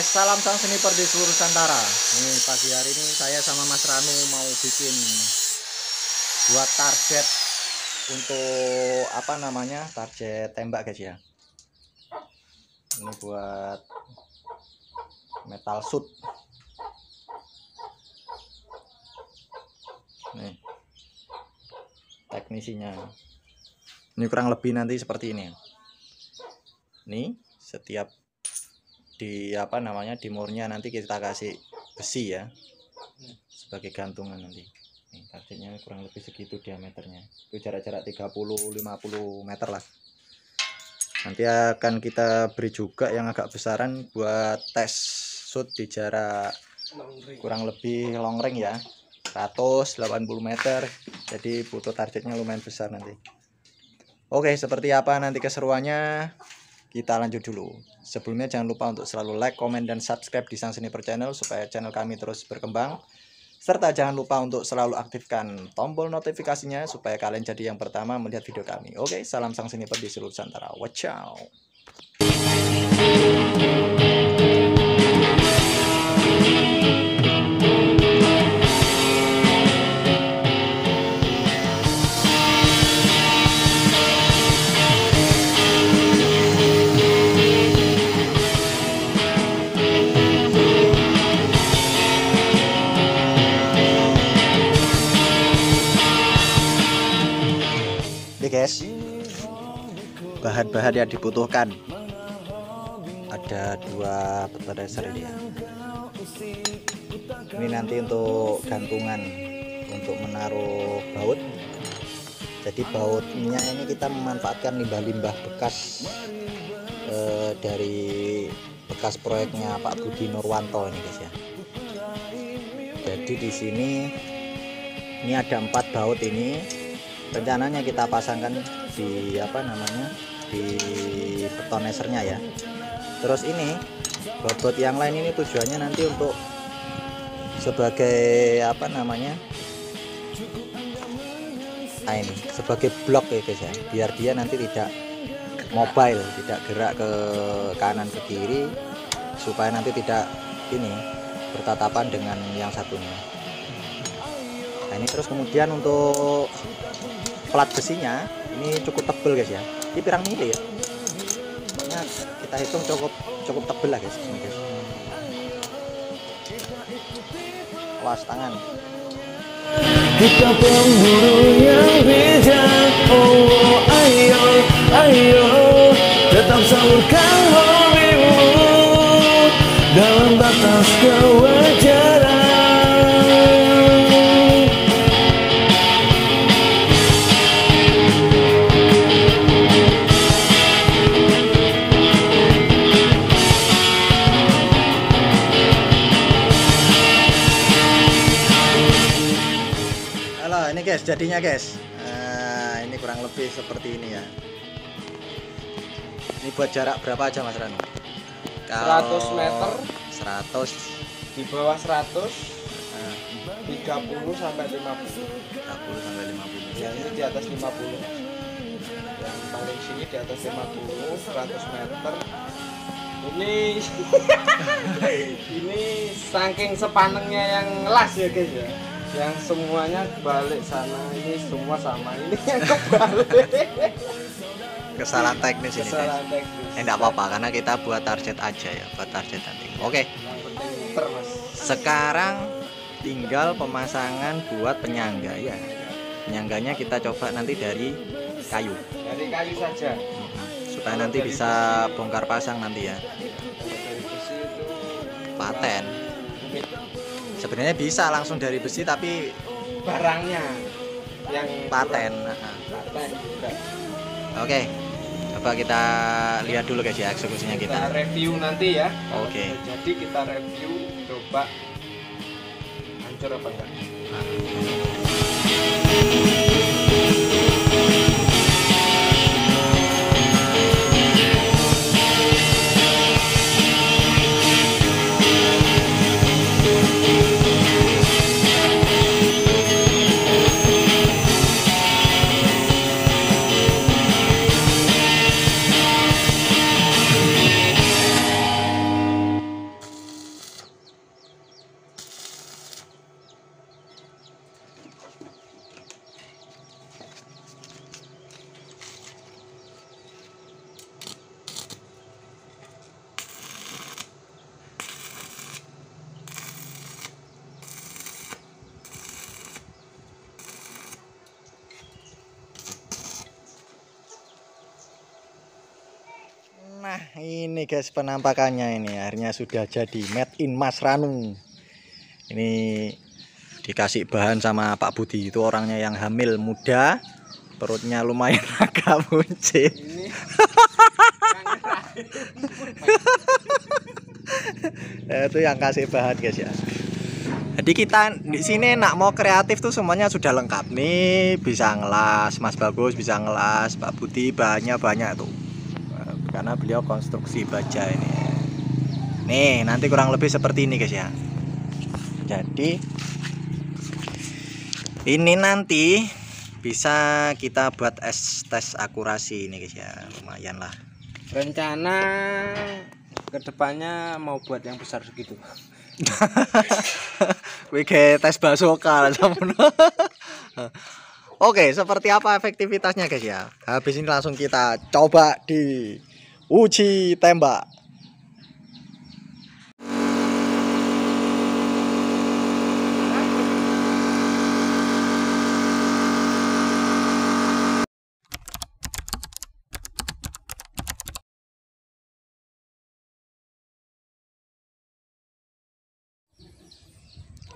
guys, salam sang sniper di seluruh Nusantara. Nih pagi hari ini saya sama Mas Ranu mau bikin buat target untuk apa namanya target tembak guys ya. Ini buat metal shoot. Nih teknisinya. Ini kurang lebih nanti seperti ini. Nih setiap di apa namanya di murnya nanti kita kasih besi ya. Sebagai gantungan nanti. Targetnya kurang lebih segitu diameternya. Itu jarak-jarak 30-50 meter lah. Nanti akan kita beri juga yang agak besaran buat tes shoot di jarak kurang lebih long range ya. 180 meter. Jadi butuh targetnya lumayan besar nanti. Oke seperti apa nanti keseruannya kita lanjut dulu. Sebelumnya jangan lupa untuk selalu like, komen, dan subscribe di Sang Sniper Channel supaya channel kami terus berkembang. Serta jangan lupa untuk selalu aktifkan tombol notifikasinya supaya kalian jadi yang pertama melihat video kami. Oke, salam Sang Sniper di seluruh Nusantara. Watch bahan-bahan yang dibutuhkan ada dua petereser ini ya. Ini nanti untuk gantungan untuk menaruh baut. Jadi bautnya ini kita memanfaatkan limbah-limbah bekas eh, dari bekas proyeknya Pak Budi Nurwanto ini guys ya. Jadi di sini ini ada empat baut ini rencananya kita pasangkan di apa namanya di betonesernya ya. Terus ini bobot yang lain ini tujuannya nanti untuk sebagai apa namanya? Nah ini sebagai blok ya guys ya. Biar dia nanti tidak mobile tidak gerak ke kanan ke kiri supaya nanti tidak ini bertatapan dengan yang satunya. Nah ini terus kemudian untuk plat besinya ini cukup tebel guys ya ini pirang mili ya? Pokoknya kita hitung cukup cukup tebel lah guys. Ini guys awas tangan. Kita pemburu yang bijak. Oh ayo, ayo ini guys. Nah, ini kurang lebih seperti ini ya. Ini buat jarak berapa aja mas Rano 100 meter. 100 di bawah 100 nah, 30 sampai 50 30 sampai 50 yang ini di atas 50 yang paling sini di atas 50 100 meter. Ini ini saking sepanengnya yang las ya guys ya yang semuanya balik sana ini semua sama. Ini yang kebalik. Kesalahan teknis ini guys. kesalahan teknis. Eh enggak apa-apa karena kita buat target aja ya, buat target nanti. Oke, mas. Sekarang tinggal pemasangan buat penyangga ya. Penyangganya kita coba nanti dari kayu. Dari kayu saja. Supaya nanti bisa bongkar pasang nanti ya. Paten. Sebenarnya bisa langsung dari besi tapi barangnya yang paten. kurang paten juga Oke. Coba kita lihat dulu guys ya eksekusinya kita kita. review nanti ya Oke. jadi kita review coba hancur apa enggak Nah, ini guys penampakannya ini akhirnya sudah jadi made in Mas Ranu. Ini dikasih bahan sama Pak Budi itu orangnya yang hamil muda, perutnya lumayan agak buncit. itu yang kasih bahan guys ya. Jadi kita di sini nak mau kreatif tuh semuanya sudah lengkap nih, bisa ngelas, Mas Bagus bisa ngelas, Pak Budi bahannya banyak tuh. Karena beliau konstruksi baja ini. Nih, nanti kurang lebih seperti ini guys ya. Jadi ini nanti bisa kita buat es tes akurasi ini guys ya, lumayan lah. rencana ke depannya mau buat yang besar segitu Wih kayak tes basoka sampun. Oke, seperti apa efektivitasnya guys ya? Habis ini langsung kita coba di uji tembak.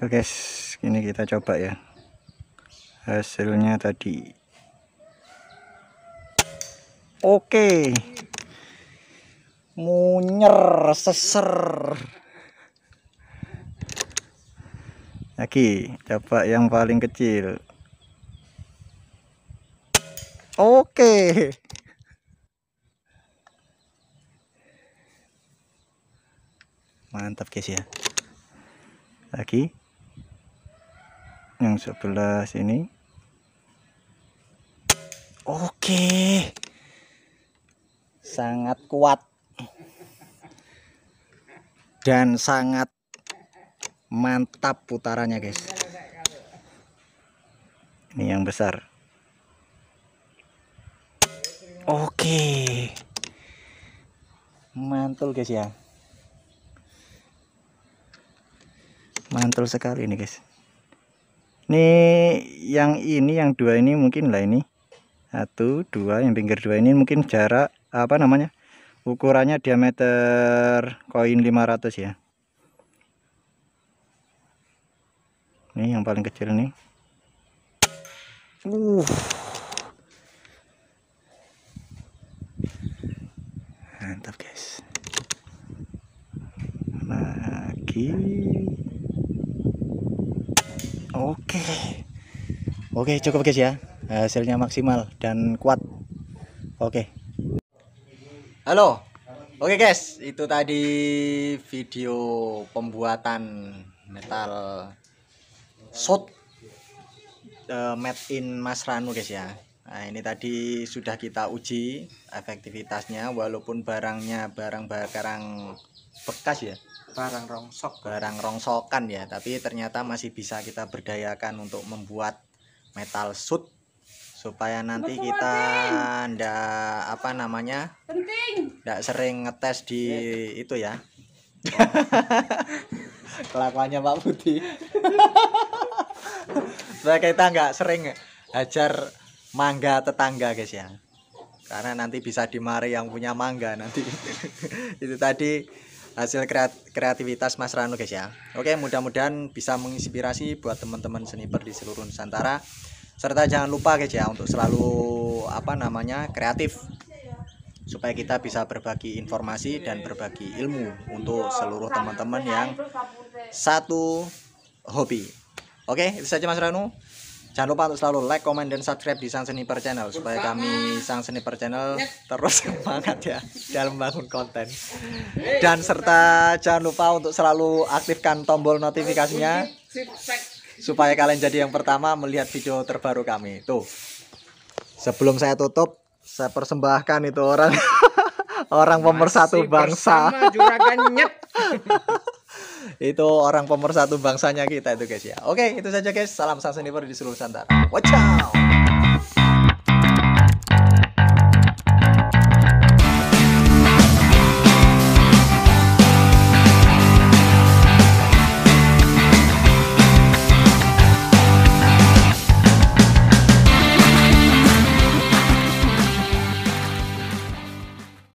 Oke guys, ini kita coba ya. Hasilnya tadi. Oke. Munyer, seser. Lagi, coba yang paling kecil. Oke. Mantap guys ya lagi yang sebelah sini oke sangat kuat dan sangat mantap putarannya guys. Ini yang besar. Oke. Mantul guys ya. Mantul sekali ini guys. Ini yang ini yang dua ini mungkin lah ini. Satu dua yang pinggir dua ini mungkin jarak apa namanya ukurannya diameter koin 500 ya ini yang paling kecil nih uh mantap guys lagi Oke. Oke, cukup guys ya. Hasilnya maksimal dan kuat. Oke. Halo. Oke guys, itu tadi video pembuatan metal shot eh, made in Mas Ranu guys ya. Nah, ini tadi sudah kita uji efektivitasnya walaupun barangnya barang barang bekas ya. Barang rongsok. Barang rongsokan ya. Tapi ternyata masih bisa kita berdayakan untuk membuat metal suit supaya nanti kita ndak apa namanya ndak sering ngetes di itu ya. Kelakuannya Pak Budi. Supaya kita nggak sering hajar mangga tetangga guys ya. Karena nanti bisa dimari yang punya mangga nanti. Itu tadi hasil kreat- kreativitas Mas Ranu guys ya. Oke, mudah-mudahan bisa menginspirasi buat teman-teman sniper di seluruh Nusantara. Serta jangan lupa guys ya untuk selalu apa namanya kreatif supaya kita bisa berbagi informasi dan berbagi ilmu untuk seluruh teman-teman yang satu hobi. Oke, itu saja Mas Ranu. Jangan lupa untuk selalu like, comment, dan subscribe di Sang Sniper Channel supaya kami Sang Sniper Channel terus semangat ya dalam membangun konten. Dan serta jangan lupa untuk selalu aktifkan tombol notifikasinya supaya kalian jadi yang pertama melihat video terbaru kami. Tuh. Sebelum saya tutup, saya persembahkan itu orang orang pemersatu bangsa. itu orang pemersatu bangsanya kita itu guys ya. Oke, itu saja guys. Salam sang di seluruh Nusantara. Watch out.